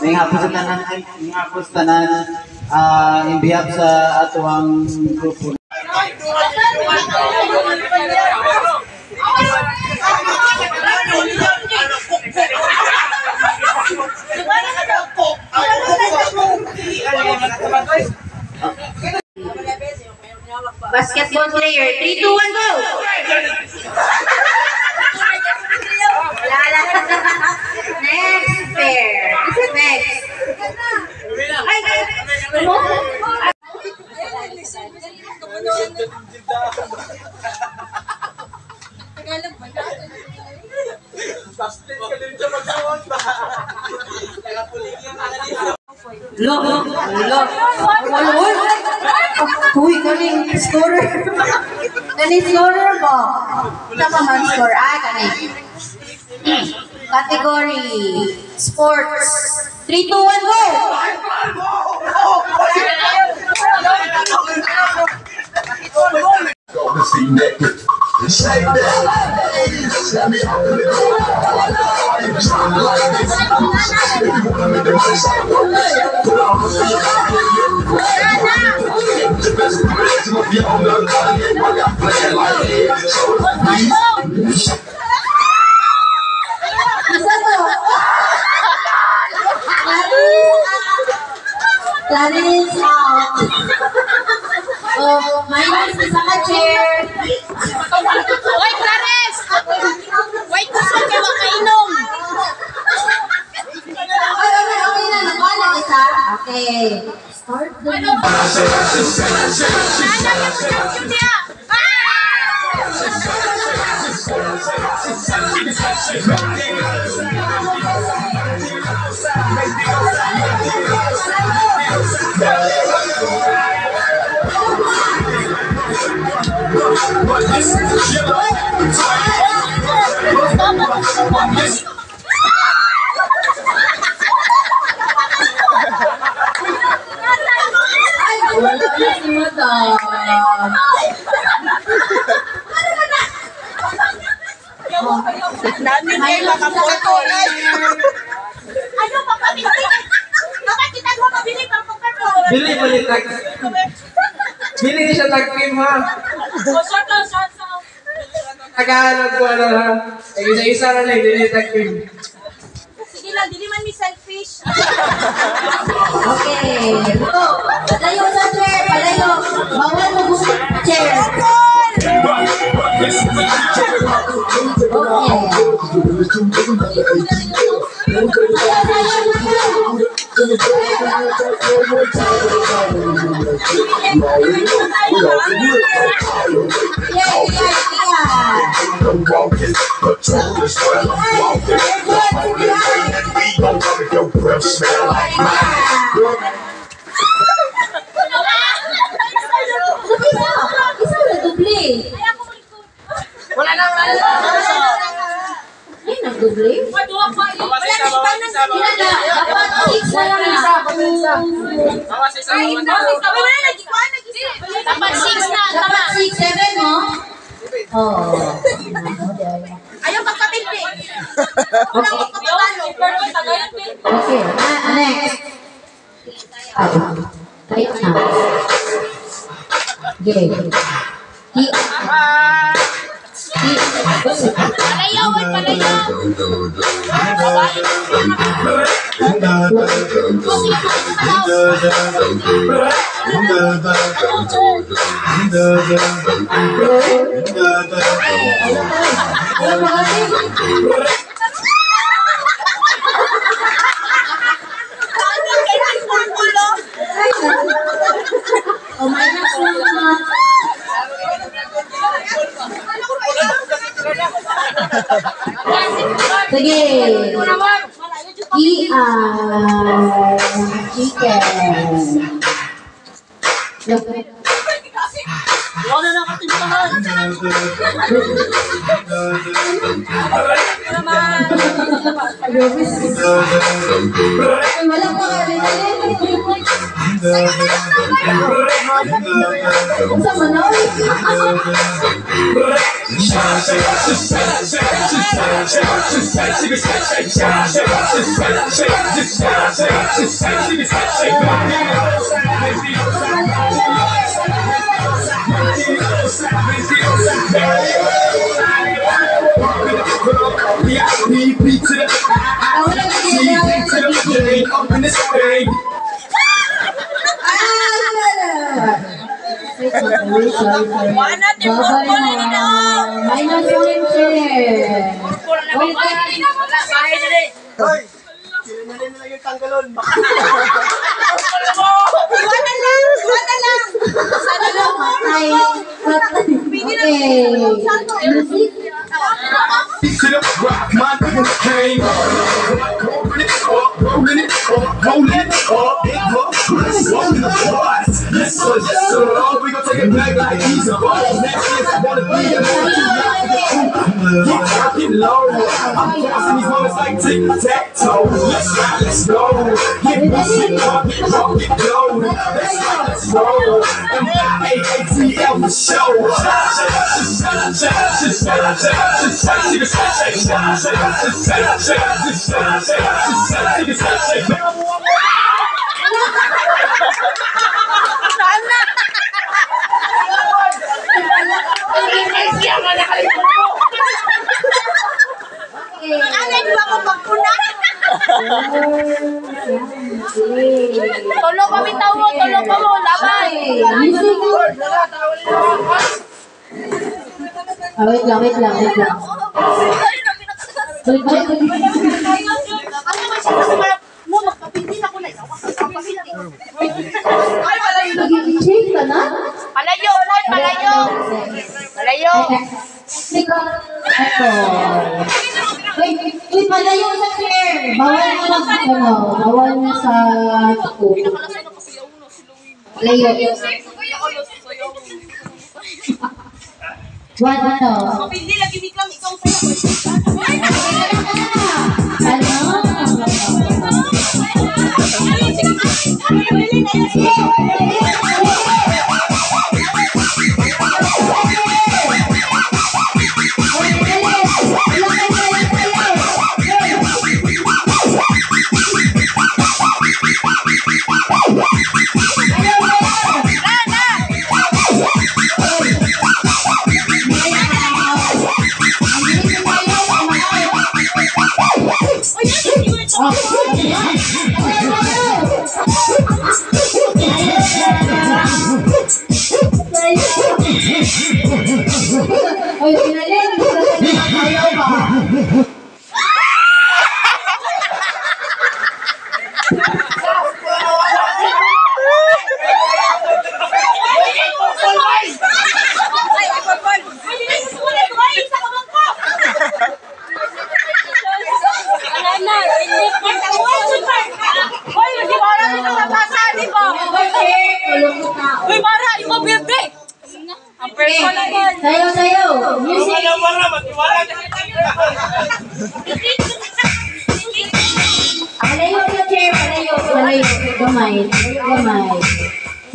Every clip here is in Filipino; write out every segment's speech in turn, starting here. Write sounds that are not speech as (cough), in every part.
May hapos tanan, may hapos tanan uh, in behalf sa atuang grupo. Basketball player. 3, 2, 1, go! Next pair. Next. Ay, ano? Lo, lo, lo. Wala, wala. Uy, kaning scorer. Kaning scorer mo. Pa man score. Ah, kaning. Category, sports. 3, 2, 1, go! Gonna see naked. Say that. Let me out the I'm version of your own love. I got playing like it. So please. To. Clarice out. Oh, minus isa ka chair. Hoy, Clares! Wait, gusto ka makainom. Okay, okay, okay na. Nakuha na isa. Okay. 来，大家互相听见。Niya. Na Madam. Namin kayo makapoto. Ano pa pabili? Bakit kita mo mabili pang pagkakas? Bili, bili. Bili ni siya tag-team ha. O, short lang, short lang. Tagalog ko ano ha. Eh, isa-isa na lang, bili tag-team. Sige lang, dili man mi selfish. (laughs) Okay. Ito. Palayo sa chair. Palayo. Bawal mo gusto chair. Okay. Yeah, yeah, yeah. Dapat six na, tama. Dapat six, seven, no? Oo. Ayaw magkapilpi. Wala ko kapatalo. Okay, next. Ay, na. Okay. Hi. Palayaw, ay palayaw. Oh my God, Sige. Ian. Chicken. Wala na katimbangan. Ay, wala pa ka rin. Sa manaw. Up in this thing. Babay na. Minus one chair. The rock, my let's. Yes sir, yes sir, oh, we gon' take it back like these are balls. Next is wanna be a man, for the truth get low. I'm crossing these moments like tic tac toe. Let's ride, let's go. Get busy, up, get low, get low. Let's ride, let's roll. And my AATL for show. Nana! Ay, ay, ay, ay, ay, ay, ay, Tulo kami tawo, tulo pa mo, laban! Ah, wait lang, wait lang, wait lang. Wait, wait, wait. Ano man siya kasi parang, mo, magpapindi na ko na. Magpapindi. Ay, palayo. Nag-change ka na? Palayo, palayo. Palayo. Teka, eto. Wait, wait, palayo sa chair. Bawal na mag, ano, bawal na sa tuko. Palayo. One, ano? Hindi lagi biglang ikaw sa'yo. Ano? 原谅你了朋友吧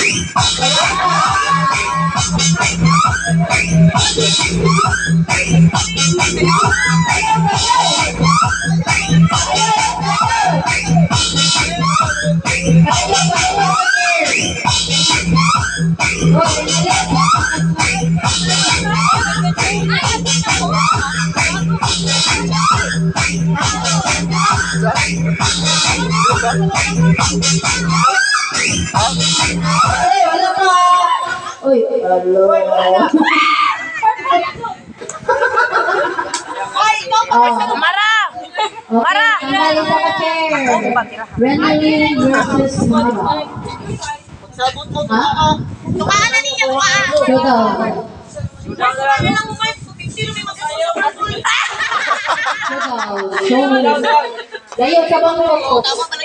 Thank you. Ah. Mara! Okay, tanggalin sa ka-chair. Renalyn versus Mara. Ha? Tumaan na ninyo, tumaan. Showdown. Ano lang mo kayo? Sino may magsusunod? Showdown. Showdown. Layo sa bangko. Tama pala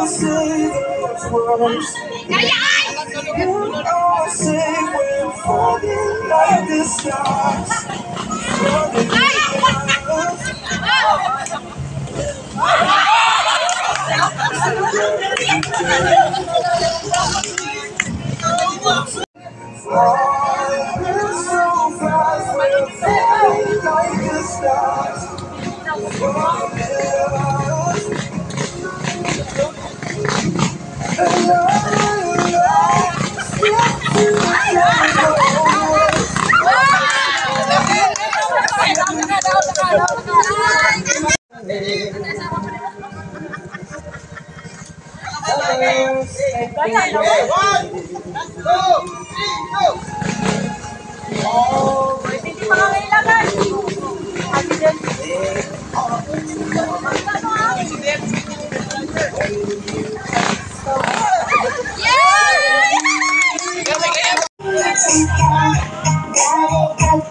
I say those words. You say falling like the stars. So like the stars. Oh, hindi mga kailangan. Happy birthday.